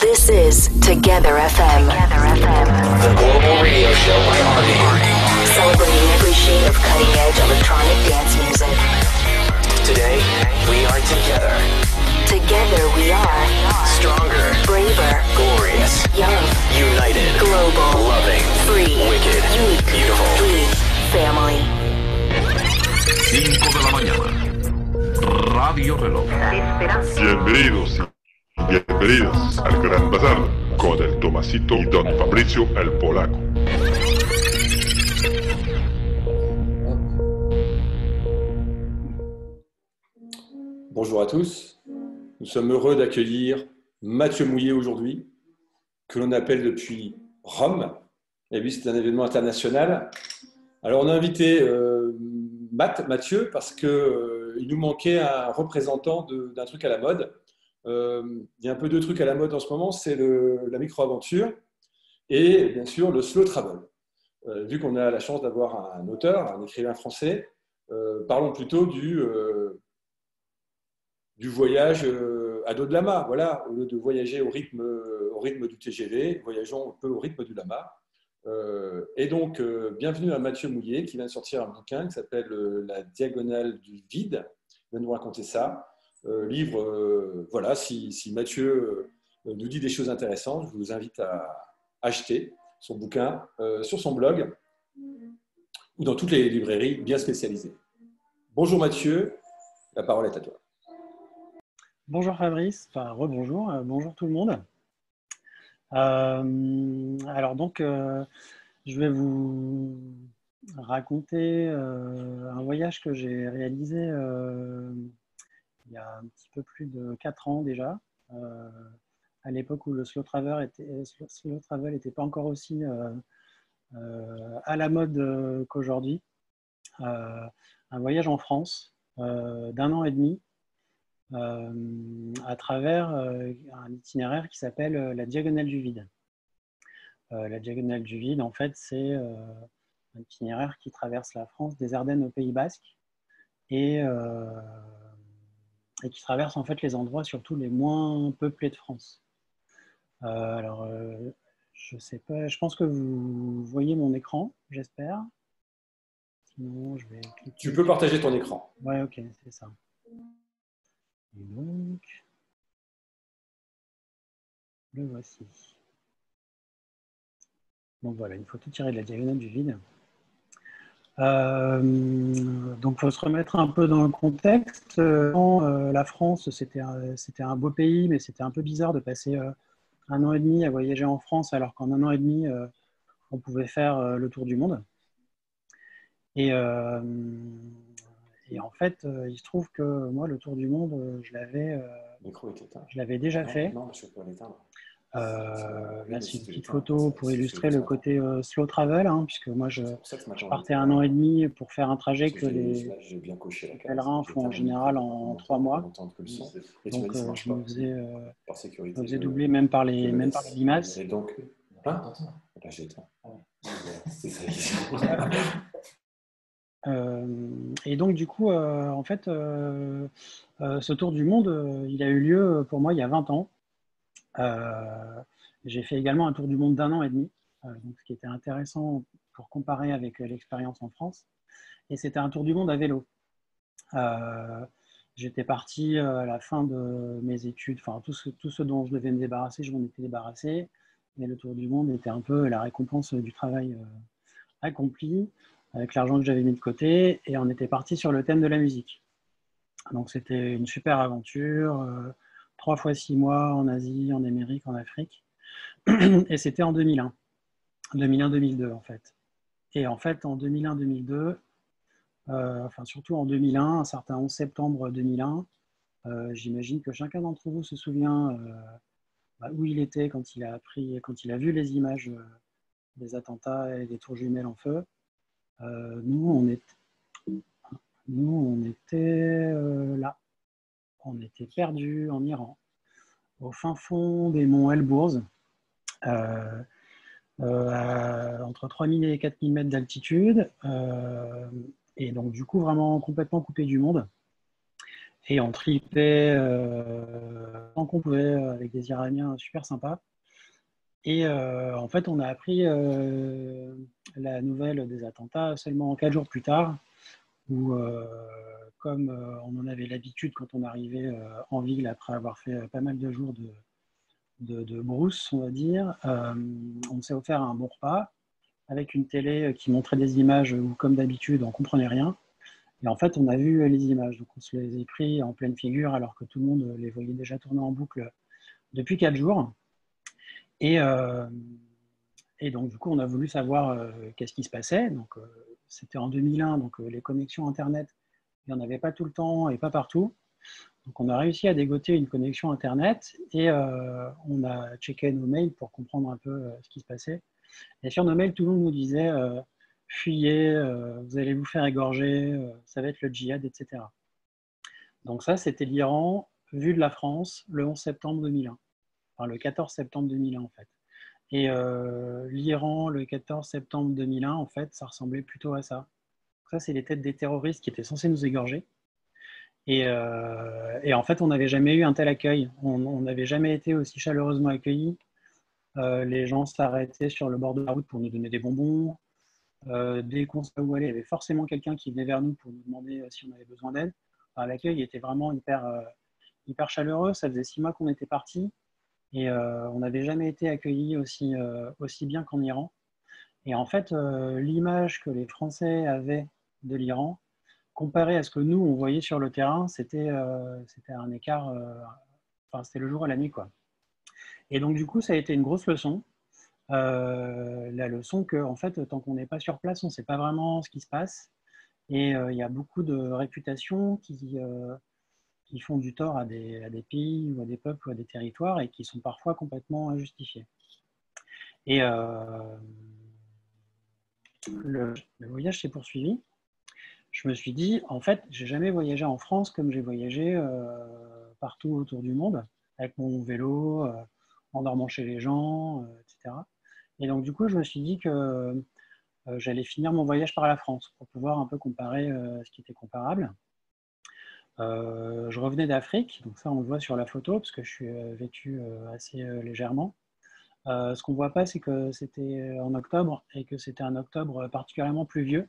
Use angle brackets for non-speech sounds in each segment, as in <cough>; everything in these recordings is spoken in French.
This is Together FM. Together FM. The global radio show by Artie. Celebrating every shade of cutting edge electronic dance music. Today, we are together. Together we are Stronger, braver, glorious, young, united, global, loving, free, wicked, unique, beautiful. free, family. 5 de la mañana. Radio Reloj. Bienvenidos y bienvenidas al Gran Bazar con el Tomasito y Don Fabricio el Polaco. Bonjour à tous. Nous sommes heureux d'accueillir Mathieu Mouillet aujourd'hui, que l'on appelle depuis Rome. Et lui, c'est un événement international. Alors, on a invité euh, Matt, Mathieu parce qu'il il nous manquait un représentant d'un truc à la mode. Euh, il y a un peu deux trucs à la mode en ce moment, c'est la micro-aventure et bien sûr le slow travel. Euh, vu qu'on a la chance d'avoir un auteur, un écrivain français, euh, parlons plutôt du, euh, voyage euh, à dos de lama. Voilà, au lieu de voyager au rythme, au rythme du TGV, voyageons un peu au rythme du lama. Euh, et donc, euh, bienvenue à Mathieu Mouillet qui vient de sortir un bouquin qui s'appelle euh, La diagonale du vide. Il va nous raconter ça. Livre, voilà, si, si Mathieu nous dit des choses intéressantes, je vous invite à acheter son bouquin sur son blog ou dans toutes les librairies bien spécialisées. Bonjour Mathieu, la parole est à toi. Bonjour Fabrice, enfin rebonjour, bonjour tout le monde. Euh, alors donc, euh, je vais vous raconter euh, un voyage que j'ai réalisé il y a un petit peu plus de 4 ans déjà, à l'époque où le slow travel était, slow, travel n'était pas encore aussi à la mode qu'aujourd'hui. Un voyage en France d'un an et demi à travers euh, un itinéraire qui s'appelle euh, la diagonale du vide. Euh, la diagonale du vide, en fait, c'est euh, un itinéraire qui traverse la France des Ardennes au Pays Basque et, euh, et qui traverse en fait les endroits surtout les moins peuplés de France. Euh, alors, euh, je sais pas, je pense que vous voyez mon écran, j'espère. Sinon, je vais cliquer. Tu peux partager ton écran. Ouais, ok, c'est ça. Et donc, le voici. Donc voilà, il faut tout tirer de la diagonale du vide. Euh, donc, il faut se remettre un peu dans le contexte. Euh, la France, c'était un, beau pays, mais c'était un peu bizarre de passer euh, un an et demi à voyager en France, alors qu'en un an et demi, euh, on pouvait faire euh, le tour du monde. Et, euh, et en fait, euh, il se trouve que moi, le tour du monde, euh, je l'avais, euh, je l'avais déjà Non, fait. Non, je peux l'éteindre. Euh, là, c'est une petite photo pour illustrer le côté euh, slow travel, hein, puisque moi, je, partais un an et demi pour faire un trajet que les, pèlerins font en général en trois mois. donc euh, je me faisais, euh, Par sécurité. je me faisais je- doubler même par les, le même par les limaces. Et donc, hein? Là, j'ai éteint. <laughs> C'est ça qui et donc, du coup, euh, en fait, euh, euh, ce tour du monde, euh, il a eu lieu euh, pour moi il y a 20 ans. Euh, J'ai fait également un tour du monde d'un an et demi, euh, donc, ce qui était intéressant pour comparer avec euh, l'expérience en France. Et c'était un tour du monde à vélo. Euh, J'étais parti euh, à la fin de mes études, enfin tout ce, tout ce dont je devais me débarrasser, je m'en étais débarrassé. Et le tour du monde était un peu la récompense du travail euh, accompli avec l'argent que j'avais mis de côté. Et on était parti sur le thème de la musique. Donc c'était une super aventure, euh, trois fois six mois en Asie, en Amérique, en Afrique. <clears throat> Et c'était en 2001, 2001-2002 en fait. Et en fait, en 2001-2002, euh, enfin surtout en 2001, un certain 11 septembre 2001, euh, j'imagine que chacun d'entre vous se souvient bah, où il était quand il a appris, quand il a vu les images des attentats et des tours jumelles en feu. Euh, nous, on était euh, là. On était perdus en Iran, au fin fond des monts Elbourz, euh, entre 3000 et 4000 mètres d'altitude, et donc du coup vraiment complètement coupé du monde. Et on tripait tant qu'on pouvait avec des Iraniens super sympas. Et euh, en fait, on a appris euh, la nouvelle des attentats seulement quatre jours plus tard, où, euh, comme on en avait l'habitude quand on arrivait en ville après avoir fait pas mal de jours de, de, de brousse, on va dire, on s'est offert un bon repas avec une télé qui montrait des images où, comme d'habitude, on comprenait rien. Et en fait, on a vu les images, donc on se les a pris en pleine figure alors que tout le monde les voyait déjà tourner en boucle depuis quatre jours. Et, euh, et donc, du coup, on a voulu savoir euh, qu'est-ce qui se passait. Donc, euh, c'était en 2001, donc les connexions Internet, il n'y en avait pas tout le temps et pas partout. Donc, on a réussi à dégoter une connexion Internet et on a checké nos mails pour comprendre un peu ce qui se passait. Et sur nos mails, tout le monde nous disait fuyez, vous allez vous faire égorger, ça va être le djihad, etc. Donc, ça, c'était l'Iran vu de la France le 11 septembre 2001 le 14 septembre 2001 en fait. Et euh, l'Iran, le 14 septembre 2001, en fait, ça ressemblait plutôt à ça. Ça, c'est les têtes des terroristes qui étaient censés nous égorger. Et, euh, et en fait, on n'avait jamais eu un tel accueil. On n'avait jamais été aussi chaleureusement accueillis. Euh, les gens s'arrêtaient sur le bord de la route pour nous donner des bonbons. Dès qu'on savait où aller, il y avait forcément quelqu'un qui venait vers nous pour nous demander si on avait besoin d'aide. L'accueil était vraiment hyper, hyper chaleureux. Ça faisait six mois qu'on était partis. Et euh, on n'avait jamais été accueillis aussi, euh, aussi bien qu'en Iran. Et en fait, euh, l'image que les Français avaient de l'Iran, comparée à ce que nous, on voyait sur le terrain, c'était un écart, enfin, c'était le jour et la nuit. Quoi. Et donc, du coup, ça a été une grosse leçon. La leçon que, en fait, tant qu'on n'est pas sur place, on ne sait pas vraiment ce qui se passe. Et il y a beaucoup de réputations qui, font du tort à des, pays ou à des peuples ou à des territoires et qui sont parfois complètement injustifiés. Et euh, le, voyage s'est poursuivi. Je me suis dit, en fait, j'ai jamais voyagé en France comme j'ai voyagé euh, partout autour du monde, avec mon vélo, euh, en dormant chez les gens, euh, etc. Et donc, du coup, je me suis dit que j'allais finir mon voyage par la France pour pouvoir un peu comparer ce qui était comparable. Euh, je revenais d'Afrique, donc ça on le voit sur la photo parce que je suis euh, vêtu euh, assez légèrement. Ce qu'on voit pas, c'est que c'était en octobre et que c'était un octobre particulièrement pluvieux.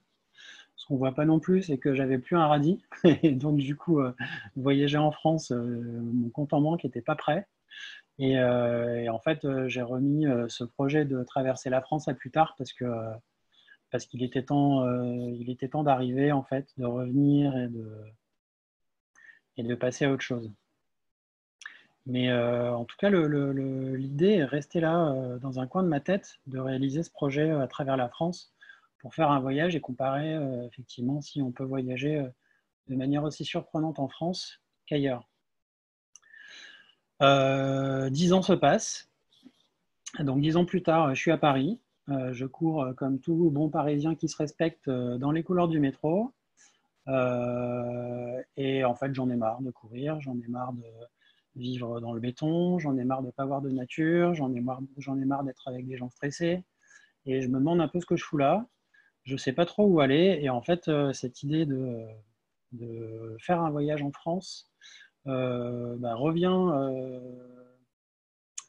Ce qu'on voit pas non plus, c'est que j'avais plus un radis <laughs> et donc du coup voyager en France, mon compte en banque n'était pas prêt. Et, en fait, j'ai remis ce projet de traverser la France à plus tard parce que parce qu'il était temps, il était temps d'arriver en fait, de revenir et de et de passer à autre chose. Mais euh, en tout cas, l'idée est restée là, euh, dans un coin de ma tête, de réaliser ce projet euh, à travers la France pour faire un voyage et comparer effectivement si on peut voyager de manière aussi surprenante en France qu'ailleurs. Dix ans se passent. Donc dix ans plus tard, je suis à Paris. Je cours comme tout bon Parisien qui se respecte dans les couleurs du métro. Euh, et en fait, j'en ai marre de courir, j'en ai marre de vivre dans le béton, j'en ai marre de ne pas voir de nature, j'en ai marre, j'en ai marre d'être avec des gens stressés. Et je me demande un peu ce que je fous là. Je ne sais pas trop où aller. Et en fait, euh, cette idée de, faire un voyage en France euh, bah, revient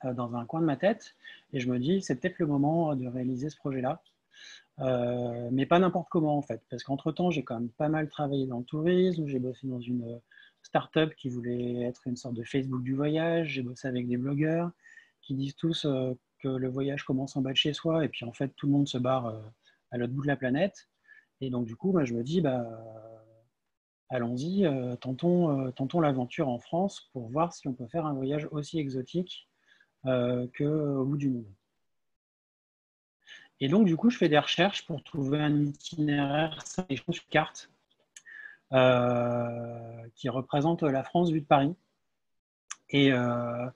dans un coin de ma tête. Et je me dis, c'est peut-être le moment de réaliser ce projet-là. Euh, mais pas n'importe comment en fait, parce qu'entre-temps, j'ai quand même pas mal travaillé dans le tourisme, j'ai bossé dans une euh, start-up qui voulait être une sorte de Facebook du voyage, j'ai bossé avec des blogueurs qui disent tous euh, que le voyage commence en bas de chez soi, et puis en fait, tout le monde se barre à l'autre bout de la planète. Et donc, du coup, moi, je me dis, bah, allons-y, tentons, tentons l'aventure en France pour voir si on peut faire un voyage aussi exotique qu'au bout du monde. Et donc, du coup, je fais des recherches pour trouver un itinéraire sélection sur carte euh, qui représente la France vue de Paris. Et euh,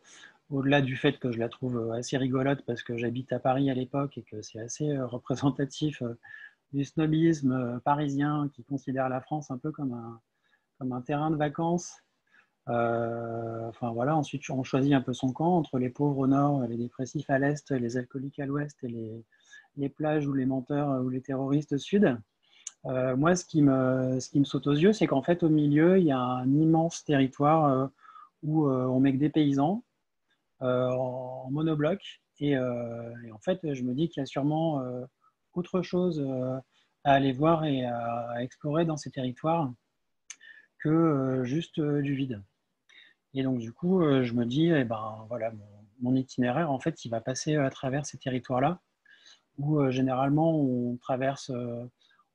au-delà du fait que je la trouve assez rigolote parce que j'habite à Paris à l'époque et que c'est assez euh, représentatif euh, du snobisme euh, parisien qui considère la France un peu comme un, comme un terrain de vacances. Euh, enfin voilà, ensuite on choisit un peu son camp entre les pauvres au nord, les dépressifs à l'est, les alcooliques à l'ouest et les, les plages ou les menteurs ou les terroristes sud. Euh, moi, ce qui, me, ce qui me saute aux yeux, c'est qu'en fait, au milieu, il y a un immense territoire euh, où euh, on met que des paysans en, monobloc. Et, en fait, je me dis qu'il y a sûrement autre chose à aller voir et à, à explorer dans ces territoires que juste du vide. Et donc, du coup, je me dis, eh ben, voilà, mon, mon, itinéraire, en fait, il va passer à travers ces territoires-là, où généralement, on traverse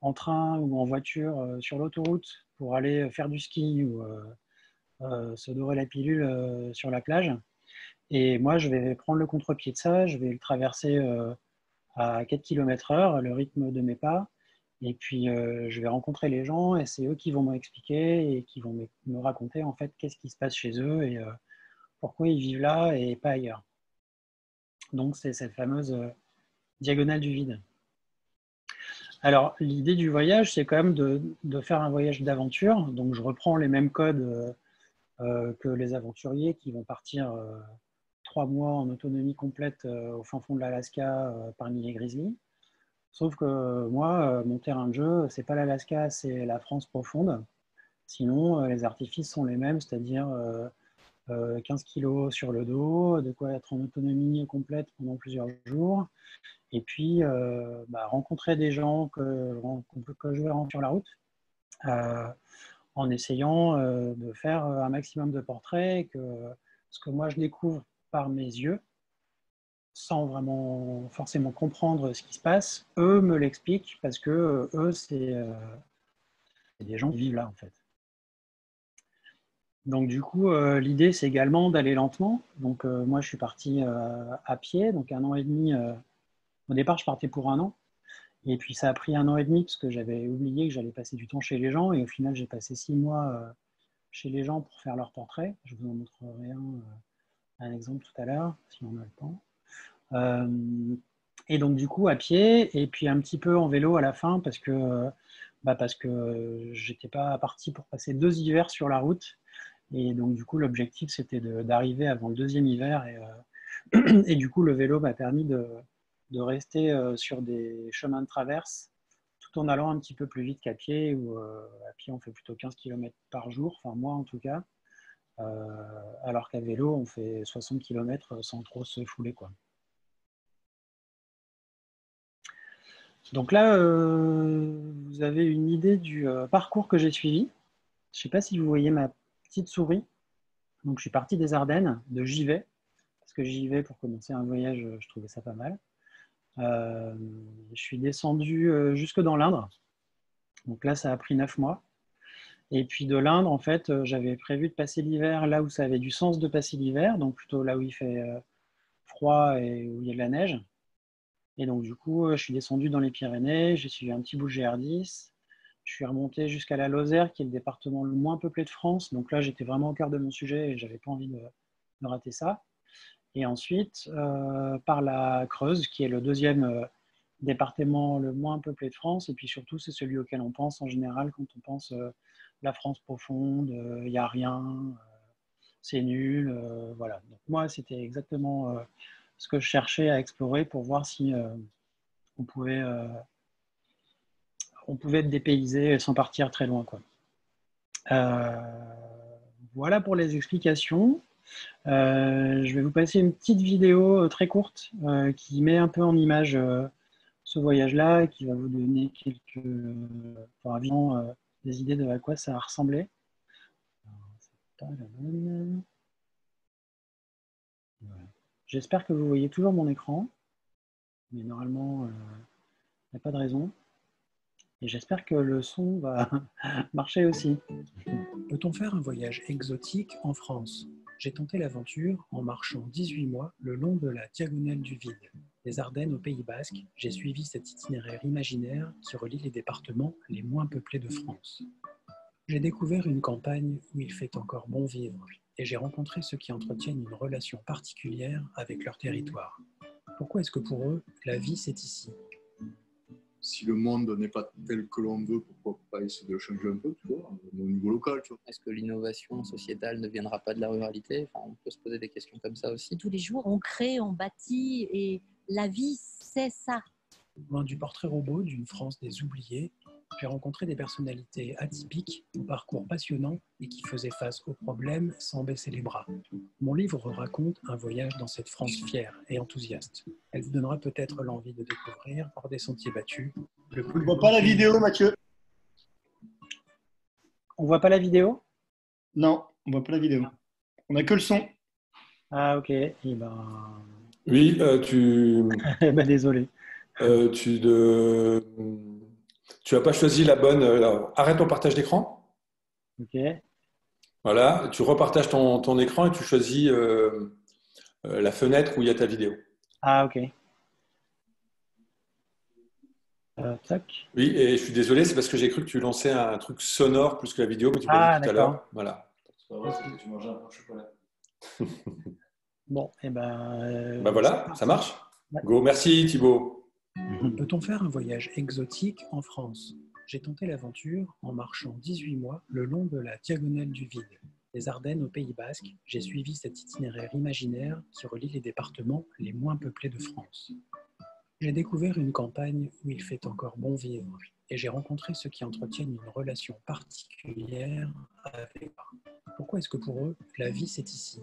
en train ou en voiture euh, sur l'autoroute pour aller faire du ski ou euh, euh, se dorer la pilule sur la plage. Et moi, je vais prendre le contre-pied de ça, je vais le traverser à 4 km heure, le rythme de mes pas. Et puis, je vais rencontrer les gens et c'est eux qui vont m'expliquer et qui vont me raconter en fait qu'est-ce qui se passe chez eux et pourquoi ils vivent là et pas ailleurs. Donc, c'est cette fameuse diagonale du vide. Alors, l'idée du voyage, c'est quand même de, faire un voyage d'aventure. Donc, je reprends les mêmes codes euh, euh, que les aventuriers qui vont partir euh, trois mois en autonomie complète au fin fond de l'Alaska parmi les grizzlies. Sauf que moi, mon terrain de jeu, c'est pas l'Alaska, c'est la France profonde. Sinon, les artifices sont les mêmes, c'est-à-dire 15 kilos sur le dos, de quoi être en autonomie complète pendant plusieurs jours, et puis euh, bah, rencontrer des gens que, je verrai sur la route, euh, en essayant euh, de faire un maximum de portraits, que ce que moi je découvre par mes yeux, sans vraiment forcément comprendre ce qui se passe, eux me l'expliquent parce que eux, c'est des gens qui vivent là en fait. Donc du coup, l'idée c'est également d'aller lentement. Donc moi je suis parti à pied, donc un an et demi au départ, je partais pour un an. Et puis, ça a pris un an et demi parce que j'avais oublié que j'allais passer du temps chez les gens. Et au final, j'ai passé six mois euh, chez les gens pour faire leur portrait. Je vous en montrerai un, euh, exemple tout à l'heure, si on a le temps. Euh, et donc, du coup, à pied, et puis un petit peu en vélo à la fin parce que, bah parce que j'étais pas parti pour passer deux hivers sur la route. Et donc, du coup, l'objectif, c'était d'arriver avant le deuxième hiver. Et, <clears throat> et du coup, le vélo m'a permis de, rester euh, sur des chemins de traverse tout en allant un petit peu plus vite qu'à pied, ou euh, à pied on fait plutôt 15 km par jour, enfin moi en tout cas, euh, alors qu'à vélo on fait 60 km sans trop se fouler. Quoi. Donc là, vous avez une idée du parcours que j'ai suivi. Je ne sais pas si vous voyez ma petite souris. Je suis parti des Ardennes, de Givet, parce que j'y vais pour commencer un voyage, je trouvais ça pas mal. Euh, je suis descendu euh, jusque dans l'Indre. Donc là, ça a pris neuf mois. Et puis de l'Indre, en fait, euh, j'avais prévu de passer l'hiver là où ça avait du sens de passer l'hiver, donc plutôt là où il fait froid et où il y a de la neige. Et donc du coup, je suis descendu dans les Pyrénées, j'ai suivi un petit bout de GR10, je suis remonté jusqu'à la Lozère, qui est le département le moins peuplé de France. Donc là, j'étais vraiment au cœur de mon sujet et j'avais pas envie de, rater ça. Et ensuite, euh, par la Creuse, qui est le deuxième euh, département le moins peuplé de France. Et puis surtout, c'est celui auquel on pense en général quand on pense euh, la France profonde, il n'y a rien, c'est nul. voilà. Donc moi, c'était exactement ce que je cherchais à explorer pour voir si on, pouvait, on pouvait être dépaysé sans partir très loin. Quoi. voilà pour les explications. Euh, je vais vous passer une petite vidéo euh, très courte euh, qui met un peu en image ce voyage-là et qui va vous donner quelques des idées de à quoi ça a ressemblé. J'espère que vous voyez toujours mon écran, mais normalement, il n'y a pas de raison. Et j'espère que le son va <laughs> marcher aussi. Peut-on faire un voyage exotique en France? J'ai tenté l'aventure en marchant 18 mois le long de la diagonale du vide, des Ardennes au Pays Basque. J'ai suivi cet itinéraire imaginaire qui relie les départements les moins peuplés de France. J'ai découvert une campagne où il fait encore bon vivre et j'ai rencontré ceux qui entretiennent une relation particulière avec leur territoire. Pourquoi est-ce que pour eux, la vie c'est ici? Si le monde n'est pas tel que l'on veut, pourquoi pas essayer de le changer un peu, tu vois, au niveau local, tu vois. Est-ce que l'innovation sociétale ne viendra pas de la ruralité? Enfin, On peut se poser des questions comme ça aussi. Tous les jours, on crée, on bâtit, et la vie, c'est ça. Du portrait robot d'une France des oubliés, j'ai rencontré des personnalités atypiques, au parcours passionnant et qui faisaient face aux problèmes sans baisser les bras. Mon livre raconte un voyage dans cette France fière et enthousiaste. Elle vous donnera peut-être l'envie de découvrir, hors des sentiers battus, le On ne voit pas la vidéo, Mathieu? On voit pas la vidéo? Non, on voit pas la vidéo. On n'a que le son. Ah ok. Eh ben, Oui, euh, tu, <laughs> ben, désolé. euh, tu de, tu as pas choisi la bonne. euh, alors, arrête ton partage d'écran. Ok. Voilà, tu repartages ton, ton écran et tu choisis euh, euh, la fenêtre où il y a ta vidéo. Ah ok. Euh, tac. Oui, et je suis désolé, c'est parce que j'ai cru que tu lançais un truc sonore plus que la vidéo, mais tu l'as Ah, dit tout à l'heure. Voilà. C'est pas vrai, c'est que tu manges un pain au chocolat. <laughs> Bon, et ben. euh, Bah voilà, ça marche. Ouais. Go, merci Thibaut. Peut-on faire un voyage exotique en France? J'ai tenté l'aventure en marchant 18 mois le long de la diagonale du vide, des Ardennes au Pays Basque. J'ai suivi cet itinéraire imaginaire qui relie les départements les moins peuplés de France. J'ai découvert une campagne où il fait encore bon vivre et j'ai rencontré ceux qui entretiennent une relation particulière avec Pourquoi est-ce que pour eux, la vie c'est ici?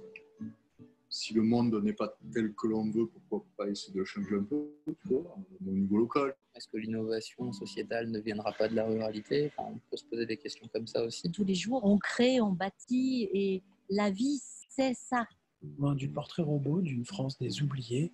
Si le monde n'est pas tel que l'on veut, pourquoi pas essayer de le changer un peu, vois, au niveau local. Est-ce que l'innovation sociétale ne viendra pas de la ruralité? Enfin, On peut se poser des questions comme ça aussi. Tous les jours, on crée, on bâtit et la vie, c'est ça. Du portrait robot d'une France des oubliés,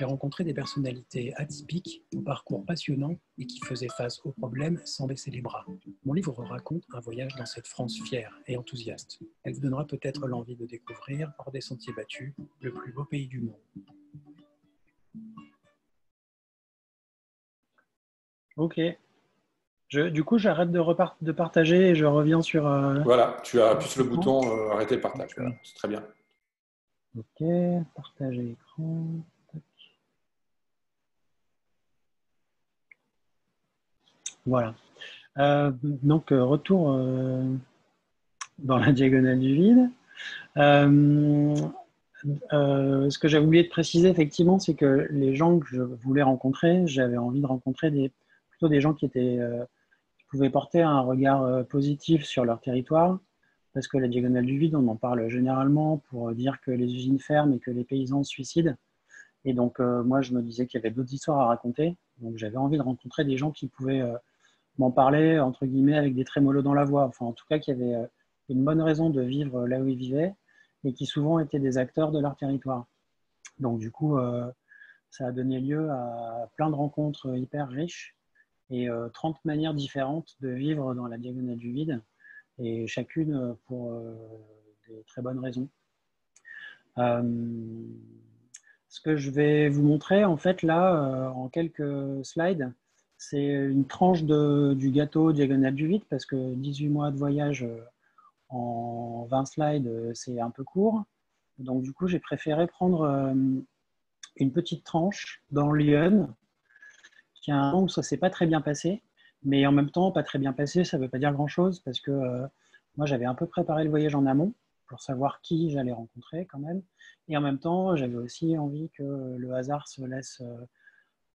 j'ai rencontré des personnalités atypiques, au parcours passionnant et qui faisaient face aux problèmes sans baisser les bras. Mon livre raconte un voyage dans cette France fière et enthousiaste. Elle vous donnera peut-être l'envie de découvrir, hors des sentiers battus, le plus beau pays du monde. Ok. Je, du coup, j'arrête de, repart- de partager et je reviens sur. euh, Voilà, tu as appuyé sur le bouton euh, arrêter le partage. Voilà, c'est très bien. Ok, partager écran. Voilà. Euh, donc, euh, retour euh, dans la <laughs> diagonale du vide. Ce que j'avais oublié de préciser, effectivement, c'est que les gens que je voulais rencontrer, j'avais envie de rencontrer plutôt des gens qui, étaient, qui pouvaient porter un regard positif sur leur territoire, parce que la diagonale du vide, on en parle généralement pour dire que les usines ferment et que les paysans se suicident. Et donc, moi, je me disais qu'il y avait d'autres histoires à raconter. Donc, j'avais envie de rencontrer des gens qui pouvaient m'en parler, entre guillemets, avec des trémolos dans la voix. Enfin, en tout cas, qui avaient euh, une bonne raison de vivre là où ils vivaient et qui souvent étaient des acteurs de leur territoire. Donc, du coup, euh, ça a donné lieu à plein de rencontres hyper riches et euh, 30 manières différentes de vivre dans la diagonale du vide, et chacune euh, pour euh, des très bonnes raisons. Euh, ce que je vais vous montrer, en fait, là, euh, en quelques slides, c'est une tranche de, du gâteau diagonale du vide, parce que 18 mois de voyage euh, en 20 slides, euh, c'est un peu court. Donc, du coup, j'ai préféré prendre euh, une petite tranche dans Lyon, qui a un moment où ça s'est pas très bien passé, mais en même temps, pas très bien passé, ça ne veut pas dire grand-chose, parce que moi, j'avais un peu préparé le voyage en amont pour savoir qui j'allais rencontrer quand même. Et en même temps, j'avais aussi envie que le hasard se laisse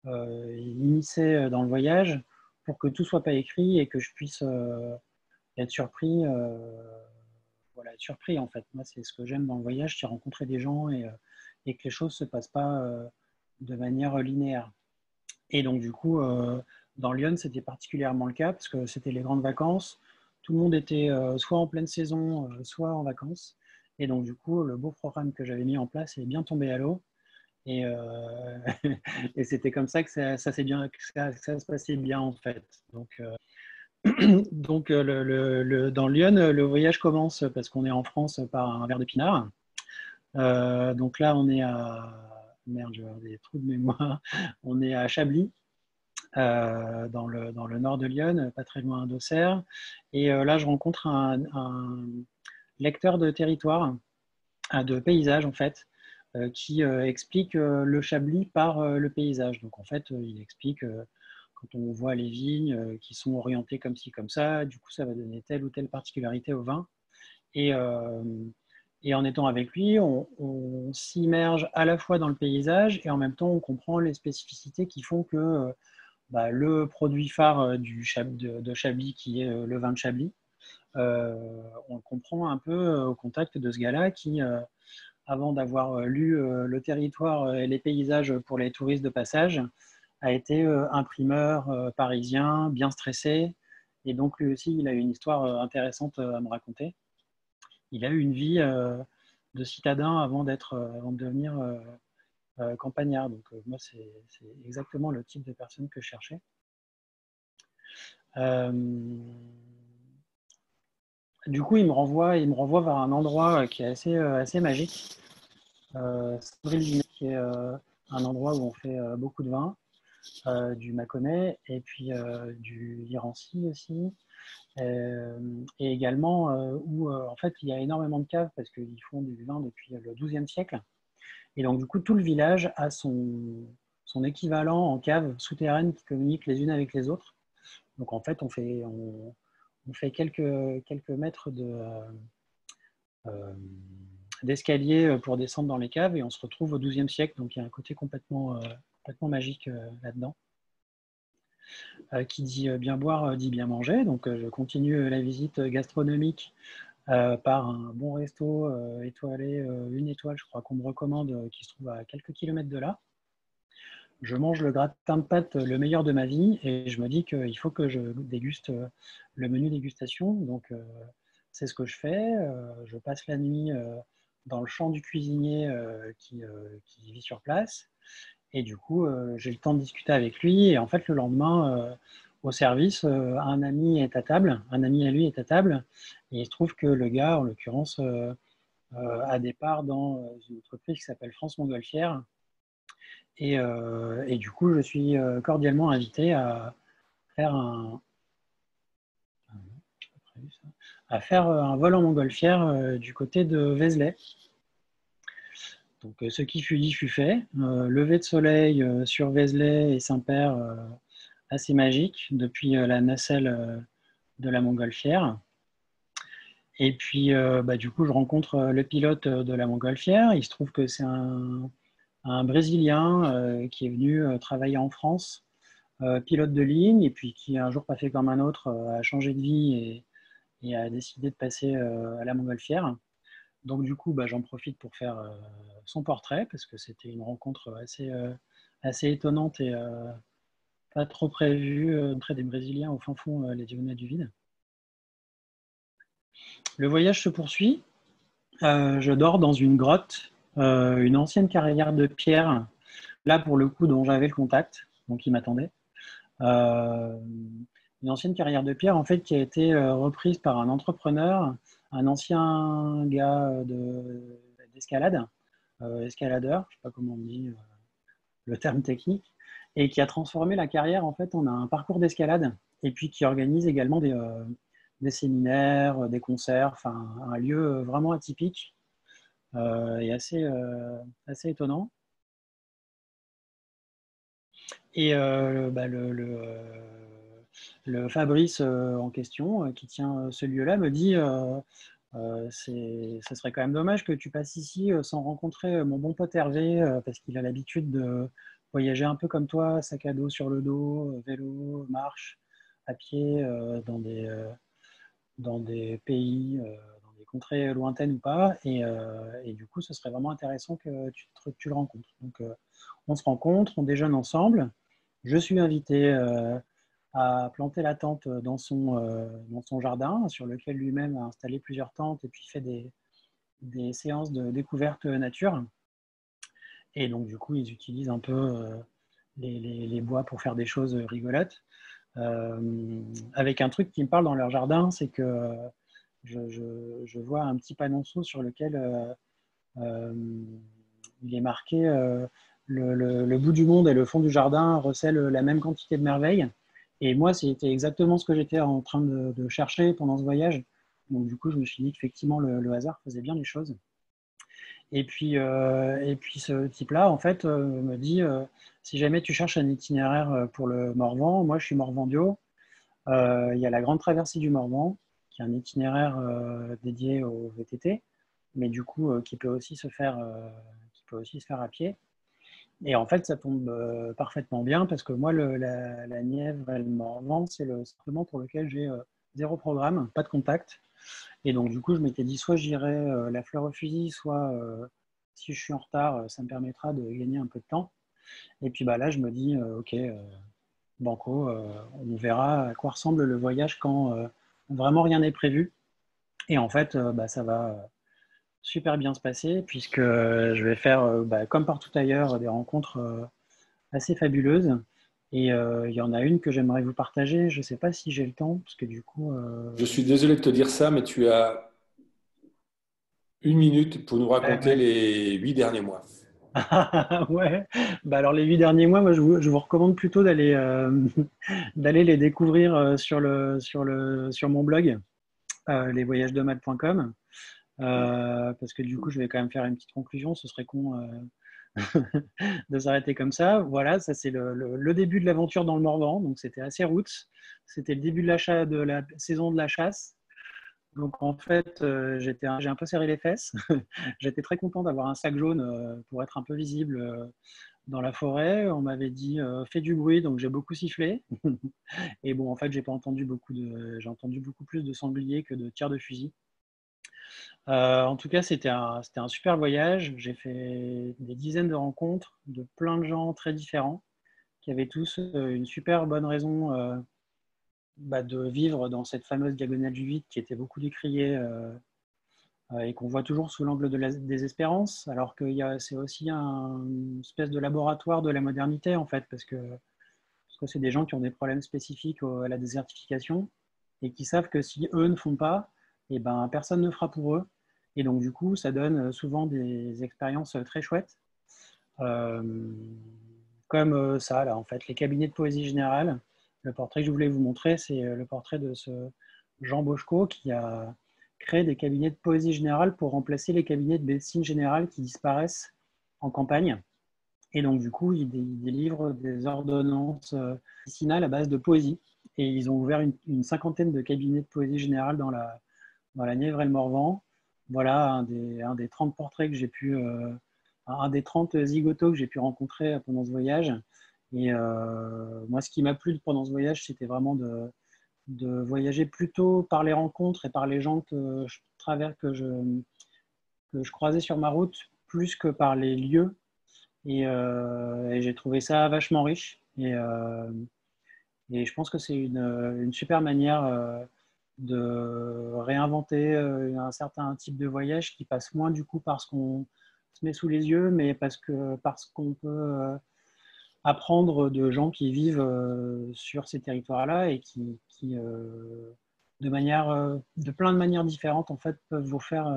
immiscer dans le voyage pour que tout soit pas écrit et que je puisse euh, être surpris. euh, voilà, surpris en fait. Moi, c'est ce que j'aime dans le voyage, c'est rencontrer des gens et, euh, et que les choses se passent pas euh, de manière linéaire. Et donc, du coup, euh, dans Lyon, c'était particulièrement le cas parce que c'était les grandes vacances. Tout le monde était euh, soit en pleine saison, euh, soit en vacances. Et donc, du coup, le beau programme que j'avais mis en place est bien tombé à l'eau. Et, euh, <laughs> et c'était comme ça que ça, bien, que ça, se passait bien en fait. Donc, euh, <clears throat> donc euh, dans Lyon, le voyage commence parce qu'on est en France par un verre d'épinard. Euh, donc là, on est à merde, je des trous de mémoire. <laughs> On est à Chablis, dans, le, dans le nord de Lyon, pas très loin d'Auxerre. Et là, je rencontre un, lecteur de territoire, de paysage en fait, qui euh, explique euh, le Chablis par euh, le paysage. Donc en fait, euh, il explique euh, quand on voit les vignes euh, qui sont orientées comme ci, comme ça, du coup, ça va donner telle ou telle particularité au vin. Et, euh, en étant avec lui, on, s'immerge à la fois dans le paysage et en même temps, on comprend les spécificités qui font que euh, bah, le produit phare euh, de, Chablis, qui est euh, le vin de Chablis. Euh, on le comprend un peu euh, au contact de ce gars-là qui, euh, avant d'avoir euh, lu euh, le territoire et les paysages pour les touristes de passage, a été euh, imprimeur euh, parisien, bien stressé. Et donc lui aussi, il a eu une histoire euh, intéressante euh, à me raconter. Il a eu une vie euh, de citadin avant, d'être, euh, avant de devenir euh, euh, campagnard. Donc euh, moi, c'est c'est exactement le type de personne que je cherchais. Euh, du coup, il me renvoie, vers un endroit euh, qui est assez, euh, assez magique. Euh, qui est euh, un endroit où on fait beaucoup de vin, du Mâconnais et puis du Lirancy aussi. Et également où en fait il y a énormément de caves parce qu'ils font du vin depuis le XIIe siècle. Et donc du coup tout le village a son, équivalent en caves souterraines qui communiquent les unes avec les autres. Donc en fait on fait, on fait quelques, mètres euh, euh, d'escalier pour descendre dans les caves et on se retrouve au XIIe siècle. Donc il y a un côté complètement, euh, magique euh, là-dedans. Euh, qui dit euh, bien boire euh, dit bien manger. Donc euh, je continue euh, la visite gastronomique euh, par un bon resto euh, étoilé, euh, une étoile, je crois qu'on me recommande, euh, qui se trouve à quelques kilomètres de là. Je mange le gratin de pâtes, euh, le meilleur de ma vie, et je me dis qu'il faut que je déguste euh, le menu dégustation. Donc euh, c'est ce que je fais. Euh, je passe la nuit dans le champ du cuisinier qui, vit sur place. Et du coup, j'ai le temps de discuter avec lui. Et en fait, le lendemain, au service, un ami est à table, un ami à lui est à table. Et il se trouve que le gars, en l'occurrence, a des parts dans une entreprise qui s'appelle France Montgolfière. Et, euh, et du coup, je suis euh, cordialement invité à faire un, euh, vol en montgolfière du côté de Vézelay. Donc, ce qui fut dit fut fait. Euh, lever de soleil sur Vézelay et Saint-Père, assez magique, depuis la nacelle de la montgolfière. Et puis, bah, du coup, je rencontre le pilote de la montgolfière. Il se trouve que c'est un, un Brésilien euh, qui est venu euh, travailler en France, euh, pilote de ligne, et puis qui, un jour, pas fait comme un autre, a changé de vie et, a décidé de passer à la montgolfière. Donc du coup, bah, j'en profite pour faire son portrait parce que c'était une rencontre assez, étonnante et pas trop prévue près des Brésiliens au fin fond les diagonales du vide. Le voyage se poursuit. Je dors dans une grotte, euh, une ancienne carrière de pierre, là pour le coup dont j'avais le contact, donc il m'attendait. Euh, une ancienne carrière de pierre en fait qui a été euh, reprise par un entrepreneur, un ancien gars de- d'escalade, escaladeur, je sais pas comment on dit le terme technique, et qui a transformé la carrière en fait en un parcours d'escalade, et puis qui organise également des, des séminaires, des concerts, enfin un lieu vraiment atypique euh, et assez, euh, assez étonnant. Et euh, bah, le, le, euh, Fabrice euh, en question, euh, qui tient euh, ce lieu-là, me dit euh, euh, ce serait quand même dommage que tu passes ici euh, sans rencontrer euh, mon bon pote Hervé, euh, parce qu'il a l'habitude de voyager un peu comme toi, sac à dos sur le dos, euh, vélo, marche, à pied, euh, dans des, euh, dans des pays, contrées lointaines ou pas. Et, euh, et du coup, ce serait vraiment intéressant que tu, le rencontres. Donc, euh, on se rencontre, on déjeune ensemble. Je suis invité euh, à planter la tente dans son, dans son jardin, sur lequel lui-même a installé plusieurs tentes et puis fait des, des séances de découverte nature. Et donc, du coup, ils utilisent un peu les, les- bois pour faire des choses rigolotes. Avec un truc qui me parle dans leur jardin, c'est que je, vois un petit panonceau sur lequel euh, euh, il est marqué euh, le, bout du monde et le fond du jardin recèlent la même quantité de merveilles. Et moi, c'était exactement ce que j'étais en train de, chercher pendant ce voyage. Donc, du coup, je me suis dit qu'effectivement, le, hasard faisait bien les choses. Et puis, et puis ce type-là, en fait, me dit si jamais tu cherches un itinéraire pour le Morvan, moi je suis Morvandio. Il y a la grande traversée du Morvan, qui est un itinéraire euh, dédié au VTT, mais du coup euh, qui peut aussi se faire, euh, qui peut aussi se faire à pied. Et en fait, ça tombe parfaitement bien parce que moi, la, Nièvre et le Morvan, c'est le simplement pour lequel j'ai zéro programme, pas de contact. Et donc, du coup, je m'étais dit soit j'irai la fleur au fusil, soit si je suis en retard, ça me permettra de gagner un peu de temps. Et puis bah, là, je me dis, ok, Banco, on verra à quoi ressemble le voyage quand vraiment rien n'est prévu. Et en fait, euh, bah, ça va euh, super bien se passer puisque euh, je vais faire, bah, comme partout ailleurs, des rencontres assez fabuleuses. Et euh, il y en a une que j'aimerais vous partager. Je ne sais pas si j'ai le temps, parce que du coup... euh, Je suis désolé de te dire ça, mais tu as une minute pour nous raconter les huit derniers mois. <laughs> ouais. Bah alors les huit derniers mois, moi je vous, recommande plutôt d'aller euh, <laughs> d'aller les découvrir euh, sur le sur le sur mon blog euh, euh, parce que du coup je vais quand même faire une petite conclusion. Ce serait con <laughs> de s'arrêter comme ça. Voilà, ça c'est le, le- début de l'aventure dans le Morvan. Donc c'était assez route. C'était le début de la, de la saison de la chasse. Donc en fait, euh, j'ai un peu serré les fesses. <laughs> J'étais très content d'avoir un sac jaune euh, pour être un peu visible euh, dans la forêt. On m'avait dit fais du bruit, donc j'ai beaucoup sifflé. <laughs> Et bon, en fait, j'ai pas entendu beaucoup de, j'ai entendu beaucoup plus de sangliers que de tirs de fusil. En tout cas, c'était un, c'était un super voyage. J'ai fait des dizaines de rencontres de plein de gens très différents qui avaient tous une super bonne raison bah, de vivre dans cette fameuse diagonale du vide qui était beaucoup décriée euh, euh, et qu'on voit toujours sous l'angle de la désespérance, alors que c'est aussi un, une espèce de laboratoire de la modernité en fait, parce que c'est des gens qui ont des problèmes spécifiques à la désertification et qui savent que si eux ne font pas, et ben personne ne fera pour eux. Et donc du coup, ça donne euh, souvent des expériences très chouettes. Comme ça, là, en fait, les cabinets de poésie générale. Le portrait que je voulais vous montrer, c'est euh, le portrait de ce Jean Boschko qui a créé des cabinets de poésie générale pour remplacer les cabinets de médecine générale qui disparaissent en campagne. Et donc, du coup, il dé- il délivre des ordonnances euh, médicinales à base de poésie. Et ils ont ouvert une, cinquantaine de cabinets de poésie générale dans la, dans la Nièvre et le Morvan. Voilà un des, un des 30 portraits que j'ai pu, euh, un des 30 zigotos que j'ai pu rencontrer pendant ce voyage. Et euh, moi, ce qui m'a plu pendant ce voyage, c'était vraiment de, de voyager plutôt par les rencontres et par les gens que je travers, que je, que je croisais sur ma route, plus que par les lieux. Et, euh, j'ai trouvé ça vachement riche. Et, euh, et je pense que c'est une, une super manière de réinventer un certain type de voyage qui passe moins du coup parce qu'on se met sous les yeux, mais parce que parce qu'on peut apprendre de gens qui vivent euh, sur ces territoires-là et qui, euh, de manière, euh, de plein de manières différentes, en fait, peuvent vous faire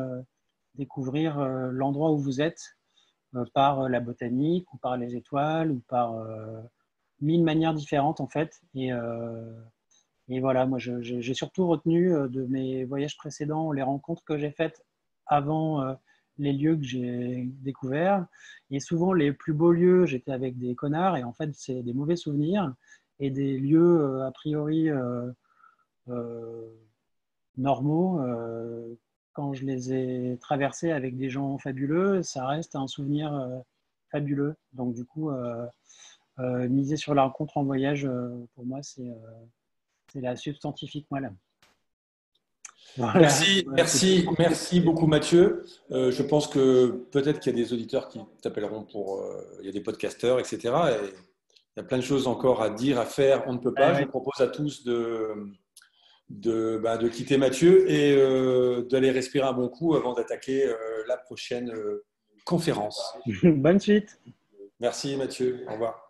découvrir l'endroit où vous êtes par la botanique ou par les étoiles ou par mille manières différentes, en fait. Et, et voilà, moi, j'ai surtout retenu de mes voyages précédents les rencontres que j'ai faites avant les lieux que j'ai découverts. Et souvent, les plus beaux lieux, j'étais avec des connards, et en fait, c'est des mauvais souvenirs. Et des lieux, euh, a priori, euh, euh, normaux, quand je les ai traversés avec des gens fabuleux, ça reste un souvenir fabuleux. Donc, du coup, miser sur la rencontre en voyage, pour moi, c'est la substantifique moelle. Voilà. Merci, merci, merci beaucoup Mathieu. Euh, je pense que peut-être qu'il y a des auditeurs qui t'appelleront pour. euh, il y a des podcasteurs, etc. Et il y a plein de choses encore à dire, à faire. On ne peut pas. Je vous propose à tous de, de, bah, de quitter Mathieu et euh, d'aller respirer un bon coup avant d'attaquer la prochaine conférence. <laughs> Bonne suite. Merci Mathieu. Au revoir.